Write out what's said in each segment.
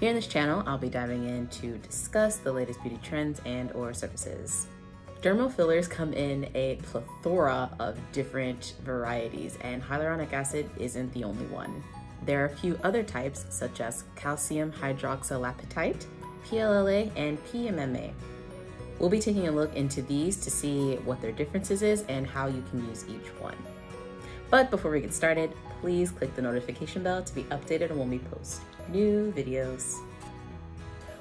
Here in this channel, I'll be diving in to discuss the latest beauty trends and or services. Dermal fillers come in a plethora of different varieties and hyaluronic acid isn't the only one. There are a few other types such as calcium hydroxylapatite, PLLA, and PMMA. We'll be taking a look into these to see what their differences is and how you can use each one. But before we get started, please click the notification bell to be updated on when we post new videos.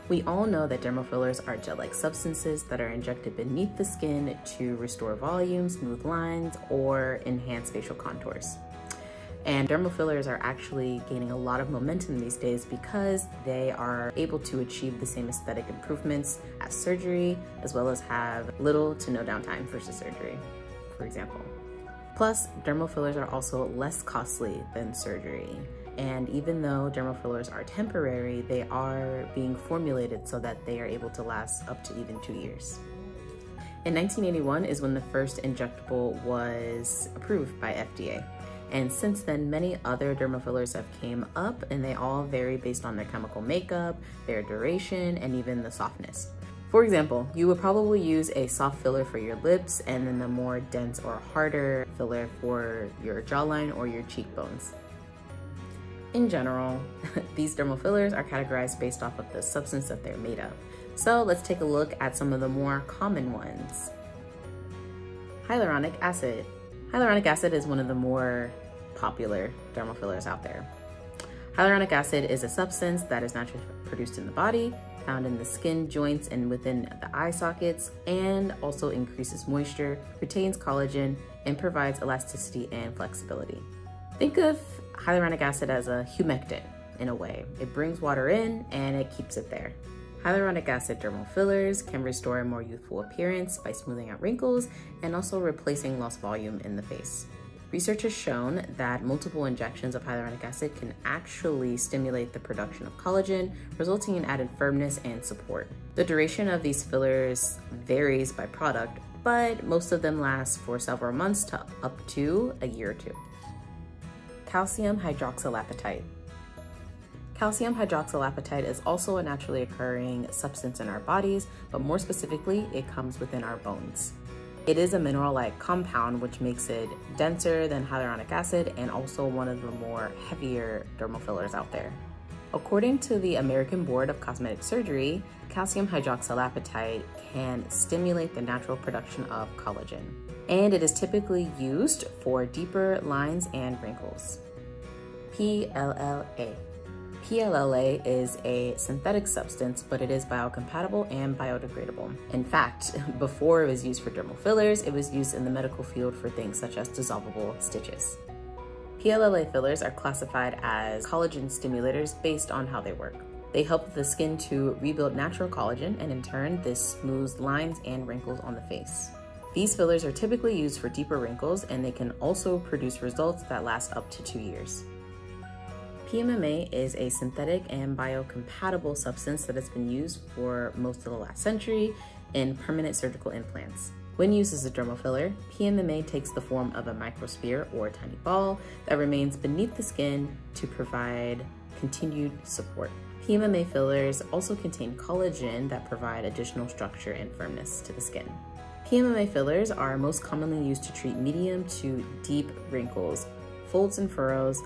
We all know that dermal fillers are gel-like substances that are injected beneath the skin to restore volume, smooth lines, or enhance facial contours. And dermal fillers are actually gaining a lot of momentum these days because they are able to achieve the same aesthetic improvements as surgery, as well as have little to no downtime versus surgery, for example. Plus, dermal fillers are also less costly than surgery. And even though dermal fillers are temporary, they are being formulated so that they are able to last up to even two years. In 1981 is when the first injectable was approved by FDA. And since then, many other dermal fillers have came up and they all vary based on their chemical makeup, their duration, and even the softness. For example, you would probably use a soft filler for your lips and then the more dense or harder filler for your jawline or your cheekbones. In general, these dermal fillers are categorized based off of the substance that they're made of. So let's take a look at some of the more common ones. Hyaluronic acid. Hyaluronic acid is one of the more popular dermal fillers out there. Hyaluronic acid is a substance that is naturally produced in the body, found in the skin, joints, and within the eye sockets, and also increases moisture, retains collagen, and provides elasticity and flexibility. Think of hyaluronic acid as a humectant in a way. It brings water in and it keeps it there. Hyaluronic acid dermal fillers can restore a more youthful appearance by smoothing out wrinkles and also replacing lost volume in the face. Research has shown that multiple injections of hyaluronic acid can actually stimulate the production of collagen, resulting in added firmness and support. The duration of these fillers varies by product, but most of them last for several months to up to a year or two. Calcium hydroxylapatite. Calcium hydroxylapatite is also a naturally occurring substance in our bodies, but more specifically, it comes within our bones. It is a mineral-like compound, which makes it denser than hyaluronic acid and also one of the more heavier dermal fillers out there. According to the American Board of Cosmetic Surgery, calcium hydroxylapatite can stimulate the natural production of collagen and it is typically used for deeper lines and wrinkles. PLLA. PLLA is a synthetic substance, but it is biocompatible and biodegradable. In fact, before it was used for dermal fillers, it was used in the medical field for things such as dissolvable stitches. PLLA fillers are classified as collagen stimulators based on how they work. They help the skin to rebuild natural collagen and in turn, this smooths lines and wrinkles on the face. These fillers are typically used for deeper wrinkles and they can also produce results that last up to two years. PMMA is a synthetic and biocompatible substance that has been used for most of the last century in permanent surgical implants. When used as a dermal filler, PMMA takes the form of a microsphere or tiny ball that remains beneath the skin to provide continued support. PMMA fillers also contain collagen that provide additional structure and firmness to the skin. PMMA fillers are most commonly used to treat medium to deep wrinkles, folds and furrows,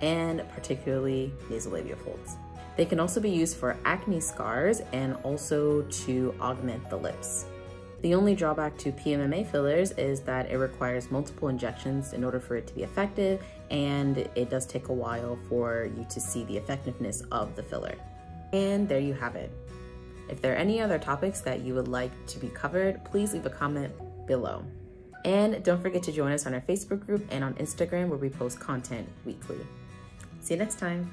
and particularly nasolabial folds. They can also be used for acne scars and also to augment the lips. The only drawback to PMMA fillers is that it requires multiple injections in order for it to be effective, and it does take a while for you to see the effectiveness of the filler. And there you have it. If there are any other topics that you would like to be covered, please leave a comment below. And don't forget to join us on our Facebook group and on Instagram where we post content weekly. See you next time.